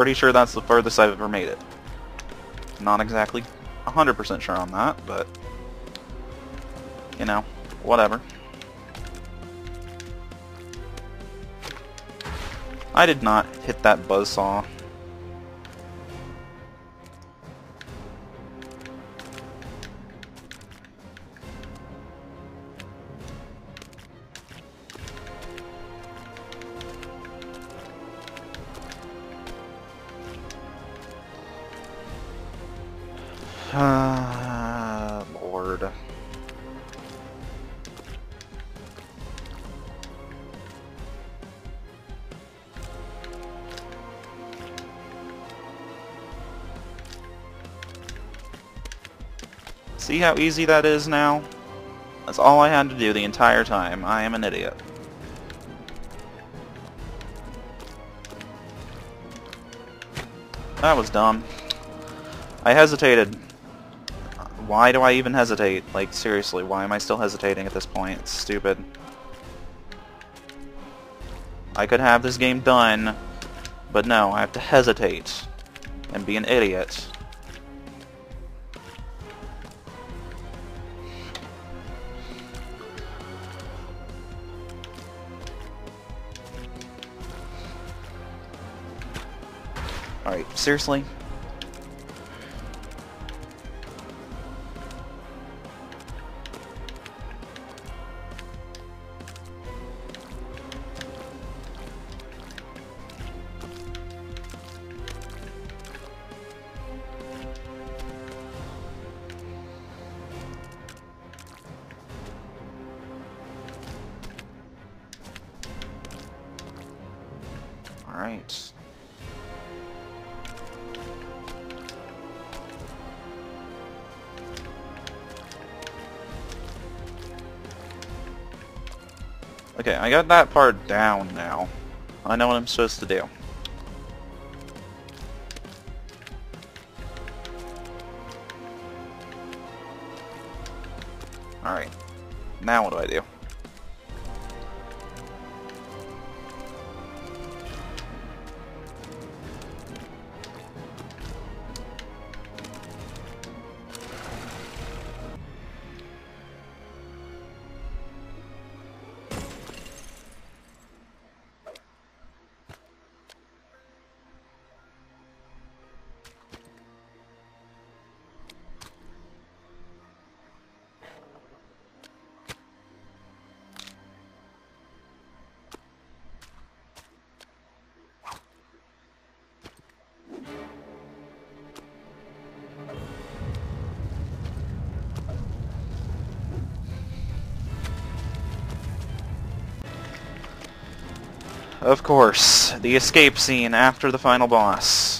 pretty sure that's the furthest I've ever made it. Not exactly 100% sure on that, but... You know, whatever. I did not hit that buzzsaw. Ah, Lord. See how easy that is now? That's all I had to do the entire time. I am an idiot. That was dumb. I hesitated. Why do I even hesitate? Like, seriously, why am I still hesitating at this point? It's stupid. I could have this game done, but no, I have to hesitate and be an idiot. Alright, seriously? Okay, I got that part down now. I know what I'm supposed to do. Alright. Now what do I do? Of course, the escape scene after the final boss.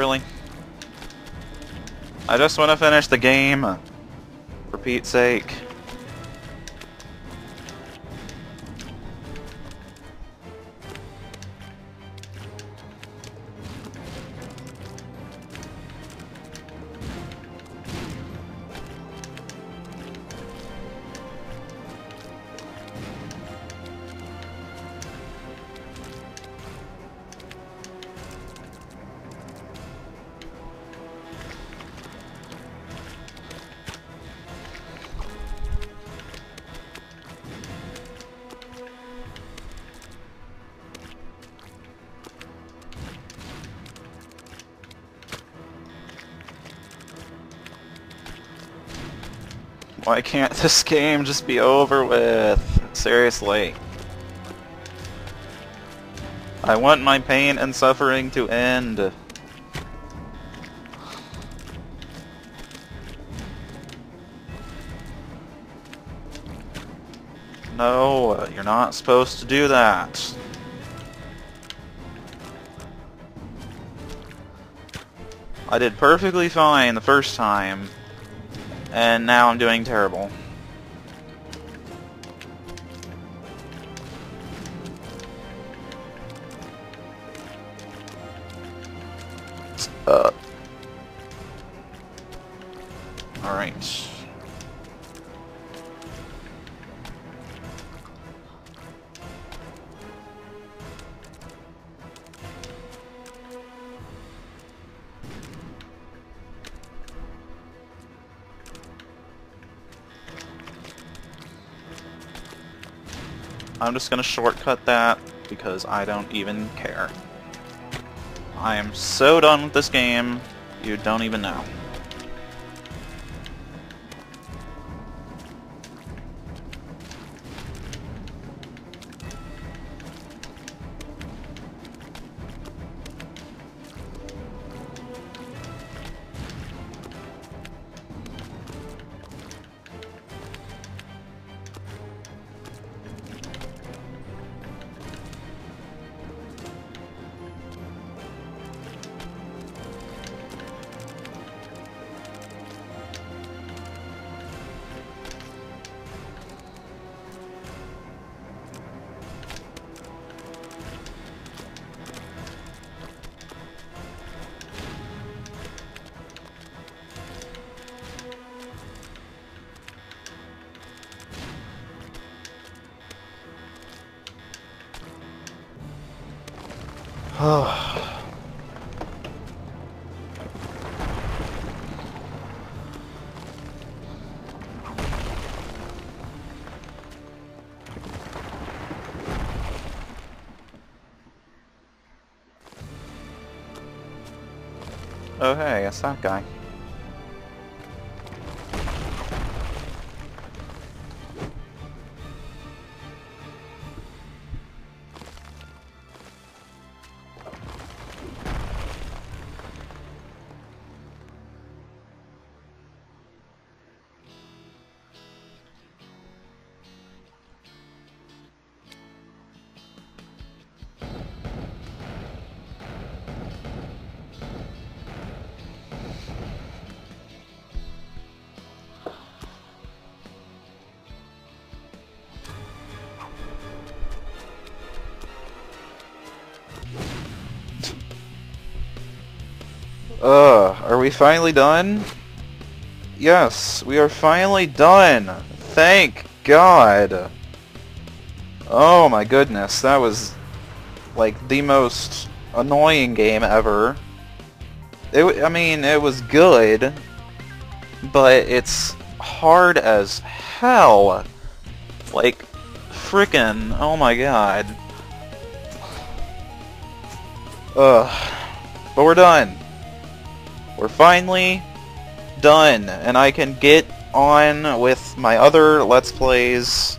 Really? I just want to finish the game. Uh, for Pete's sake. Why can't this game just be over with? Seriously. I want my pain and suffering to end. No, you're not supposed to do that. I did perfectly fine the first time, and now I'm doing terrible. Uh. I'm just gonna shortcut that because I don't even care. I am so done with this game, you don't even know. Oh hey, it's that guy. Ugh, are we finally done? Yes, we are finally done! Thank God! Oh my goodness, that was like the most annoying game ever. It, I mean, it was good, but it's hard as hell. Like, frickin', oh my god. Ugh. But we're done. We're finally done, and I can get on with my other Let's Plays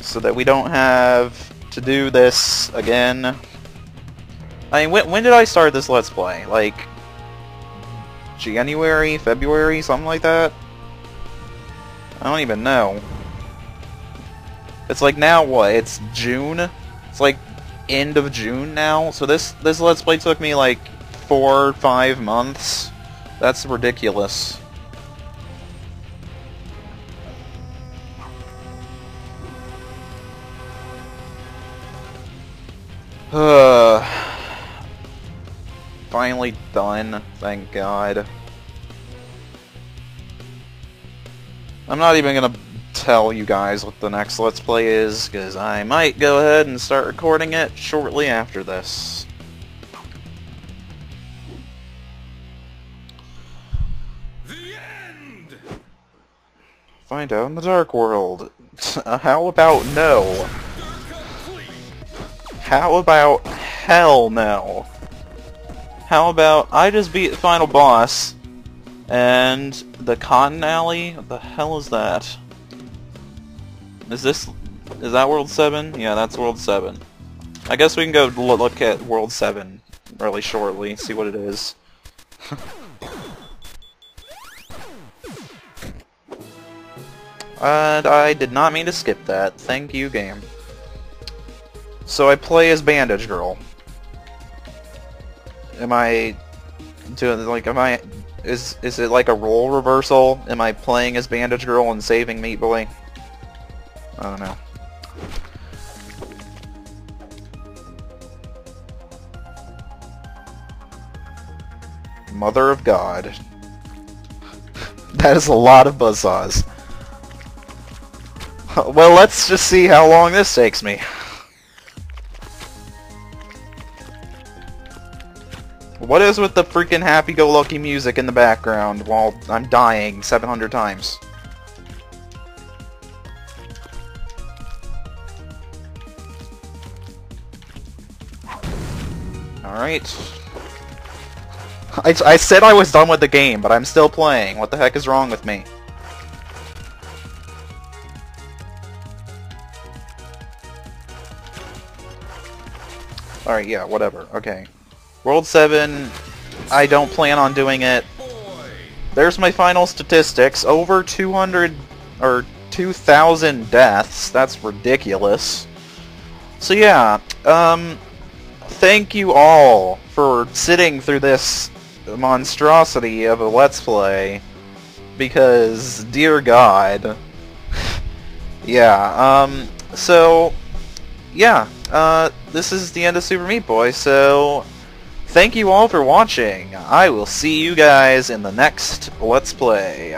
so that we don't have to do this again. I mean, when, when did I start this Let's Play? Like, January, February, something like that? I don't even know. It's like now what? It's June? It's like end of June now? So this, this Let's Play took me like four, five months. That's ridiculous. Finally done, thank god. I'm not even gonna tell you guys what the next Let's Play is, because I might go ahead and start recording it shortly after this. Find out in the Dark World. Uh, how about no? How about hell no? How about I just beat the final boss, And the Cotton Alley? What the hell is that? Is this... Is that World 7? Yeah, that's World 7. I guess we can go look at World 7 really shortly, see what it is. and I did not mean to skip that. Thank you, game. So I play as Bandage Girl. Am I doing like am I is is it like a role reversal? Am I playing as Bandage Girl and saving Meat Boy? I don't know. Mother of God. that is a lot of buzzsaws. Well, let's just see how long this takes me. What is with the freaking happy-go-lucky music in the background while I'm dying 700 times? Alright. I, I said I was done with the game, but I'm still playing. What the heck is wrong with me? Alright, yeah, whatever. Okay. World 7, I don't plan on doing it. There's my final statistics. Over 200 or 2,000 deaths. That's ridiculous. So yeah, um, thank you all for sitting through this monstrosity of a Let's Play. Because, dear God. yeah, um, so, yeah, uh, this is the end of Super Meat Boy, so Thank you all for watching. I will see you guys in the next Let's Play.